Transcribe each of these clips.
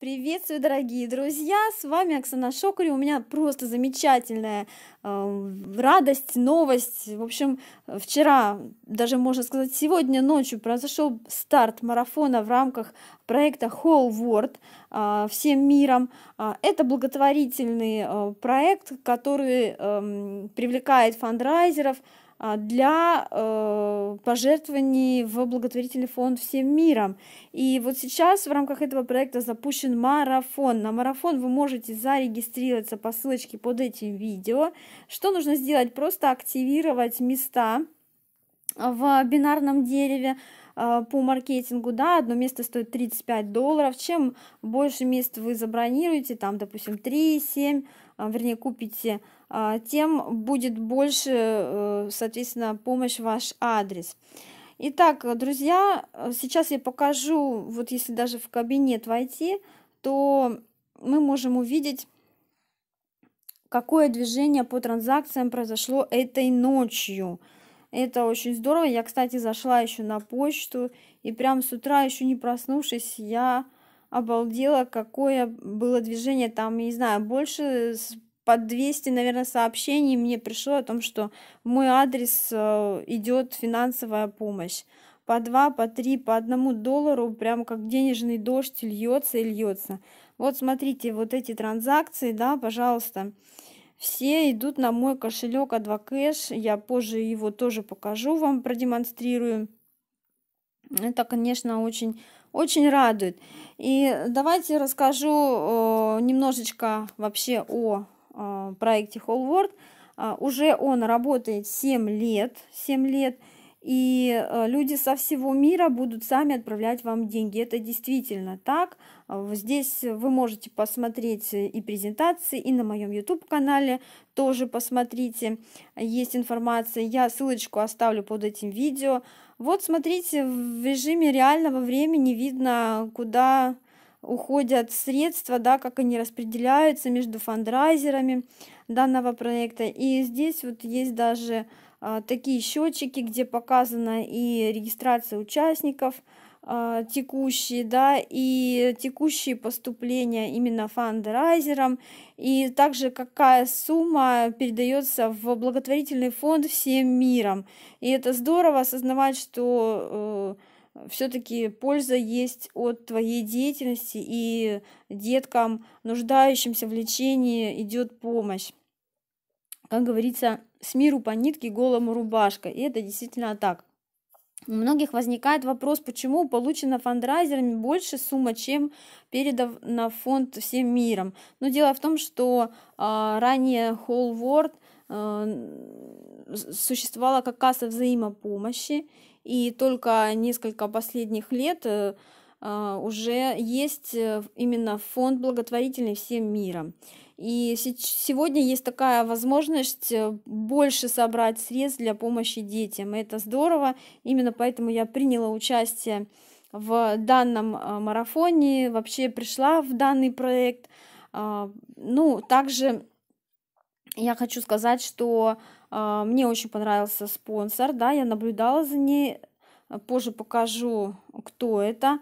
Приветствую, дорогие друзья! С вами Оксана Шокари. У меня просто замечательная э, радость, новость. В общем, вчера, даже можно сказать, сегодня ночью произошел старт марафона в рамках проекта Whole World э, всем миром. Э, это благотворительный э, проект, который э, привлекает фандрайзеров, для э, пожертвований в благотворительный фонд всем миром. И вот сейчас в рамках этого проекта запущен марафон. На марафон вы можете зарегистрироваться по ссылочке под этим видео. Что нужно сделать? Просто активировать места в бинарном дереве э, по маркетингу, да, одно место стоит 35 долларов, чем больше мест вы забронируете, там, допустим, 3, 7, а, вернее, купите, а, тем будет больше, э, соответственно, помощь ваш адрес. Итак, друзья, сейчас я покажу, вот если даже в кабинет войти, то мы можем увидеть, какое движение по транзакциям произошло этой ночью. Это очень здорово. Я, кстати, зашла еще на почту, и прям с утра, еще не проснувшись, я обалдела, какое было движение. Там, не знаю, больше под 200, наверное, сообщений мне пришло о том, что в мой адрес э, идет финансовая помощь. По 2, по 3, по одному доллару, прям как денежный дождь льется и льется. Вот смотрите, вот эти транзакции, да, пожалуйста, все идут на мой кошелек Advocash. Я позже его тоже покажу вам, продемонстрирую. Это, конечно, очень очень радует. И давайте расскажу э, немножечко вообще о проекте Whole World. Э, уже он работает 7 лет, 7 лет, и э, люди со всего мира будут сами отправлять вам деньги. Это действительно так. Здесь вы можете посмотреть и презентации, и на моем YouTube-канале тоже посмотрите. Есть информация. Я ссылочку оставлю под этим видео. Вот смотрите, в режиме реального времени видно, куда уходят средства, да, как они распределяются между фандрайзерами данного проекта. И здесь вот есть даже а, такие счетчики, где показана и регистрация участников, а, текущие, да, и текущие поступления именно фандрайзерам, и также какая сумма передается в благотворительный фонд всем миром. И это здорово осознавать, что э, все-таки польза есть от твоей деятельности, и деткам, нуждающимся в лечении, идет помощь. Как говорится, с миру по нитке, голому рубашка. И это действительно так. У многих возникает вопрос, почему получено фандрайзерами больше сумма, чем передана фонд всем миром. Но дело в том, что э, ранее Whole World э, существовала как касса взаимопомощи, и только несколько последних лет э, уже есть э, именно фонд благотворительный всем миром. И сегодня есть такая возможность э, больше собрать средств для помощи детям. И это здорово. Именно поэтому я приняла участие в данном марафоне, вообще пришла в данный проект. А, ну, также я хочу сказать, что а, мне очень понравился спонсор, да, я наблюдала за ней, позже покажу, кто это.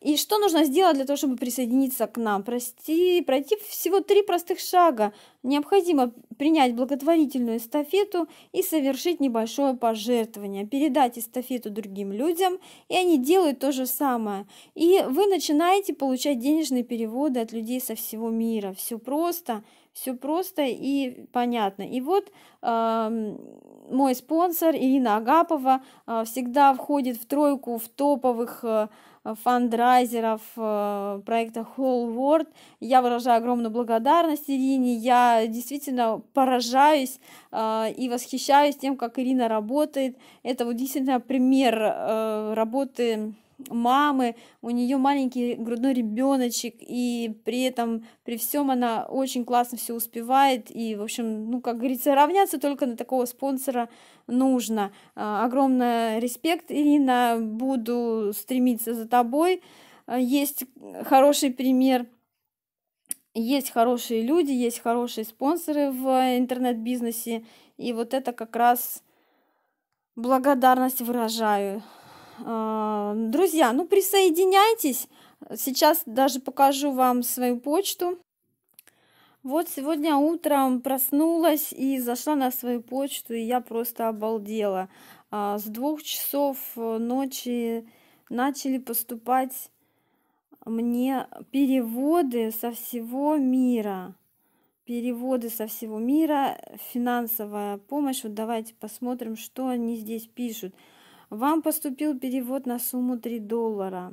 И что нужно сделать для того, чтобы присоединиться к нам? Прости, пройти всего три простых шага. Необходимо принять благотворительную эстафету и совершить небольшое пожертвование, передать эстафету другим людям, и они делают то же самое. И вы начинаете получать денежные переводы от людей со всего мира. Все просто, все просто и понятно. И вот э, мой спонсор Ирина Агапова э, всегда входит в тройку в топовых э, фандрайзеров э, проекта Whole World. Я выражаю огромную благодарность Ирине. Я действительно поражаюсь э, и восхищаюсь тем, как Ирина работает. Это вот действительно пример э, работы мамы, у нее маленький грудной ребеночек, и при этом, при всем она очень классно все успевает, и, в общем, ну, как говорится, равняться только на такого спонсора нужно. А, огромный респект, Ирина, буду стремиться за тобой. А, есть хороший пример есть хорошие люди, есть хорошие спонсоры в интернет-бизнесе, и вот это как раз благодарность выражаю. А, друзья, ну присоединяйтесь, Сейчас даже покажу вам свою почту. Вот сегодня утром проснулась и зашла на свою почту, и я просто обалдела. А, с двух часов ночи начали поступать мне переводы со всего мира. Переводы со всего мира, финансовая помощь. Вот давайте посмотрим, что они здесь пишут. Вам поступил перевод на сумму 3 доллара.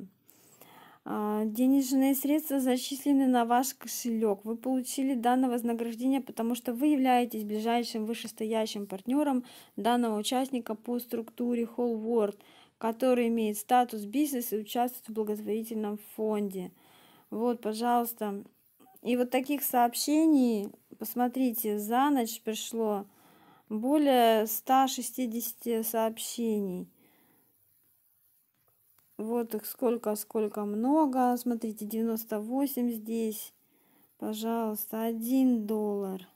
А, денежные средства зачислены на ваш кошелек. Вы получили данное вознаграждение, потому что вы являетесь ближайшим вышестоящим партнером данного участника по структуре Whole World, который имеет статус бизнеса и участвует в благотворительном фонде. Вот, пожалуйста. И вот таких сообщений, посмотрите, за ночь пришло более 160 сообщений. Вот их сколько, сколько много. Смотрите, 98 здесь. Пожалуйста, 1 доллар.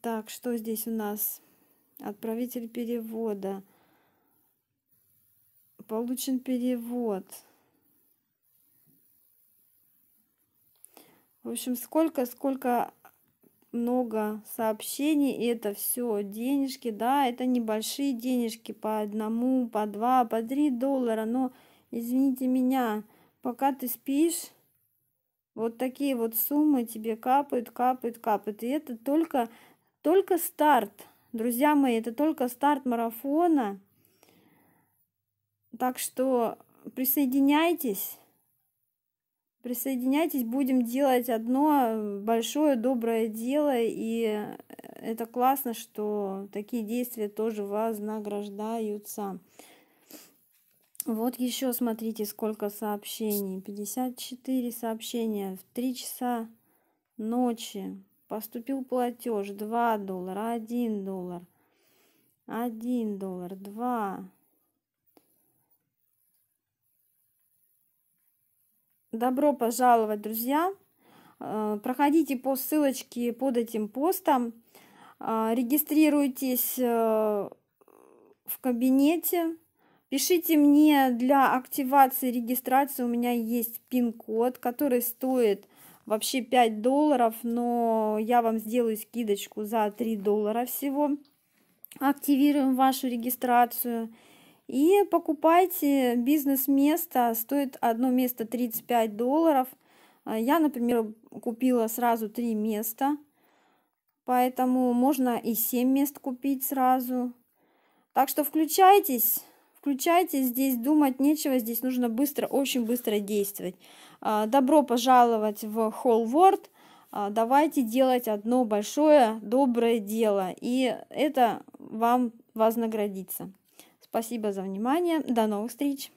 Так, что здесь у нас? Отправитель перевода. Получен перевод. В общем, сколько, сколько много сообщений, и это все денежки, да, это небольшие денежки по одному, по два, по три доллара, но, извините меня, пока ты спишь, вот такие вот суммы тебе капают, капают, капают, и это только, только старт, друзья мои, это только старт марафона, так что присоединяйтесь, Присоединяйтесь, будем делать одно большое доброе дело, и это классно, что такие действия тоже вознаграждаются. Вот еще смотрите, сколько сообщений. 54 сообщения в 3 часа ночи. Поступил платеж 2 доллара, 1 доллар, 1 доллар, 2 Добро пожаловать, друзья! Э, проходите по ссылочке под этим постом, э, регистрируйтесь э, в кабинете, пишите мне для активации регистрации, у меня есть пин-код, который стоит вообще 5 долларов, но я вам сделаю скидочку за 3 доллара всего. Активируем вашу регистрацию. И покупайте бизнес-место, стоит одно место 35 долларов. А, я, например, купила сразу три места, поэтому можно и 7 мест купить сразу. Так что включайтесь, включайтесь, здесь думать нечего, здесь нужно быстро, очень быстро действовать. А, добро пожаловать в Whole World. А, давайте делать одно большое доброе дело, и это вам вознаградится. Спасибо за внимание. До новых встреч!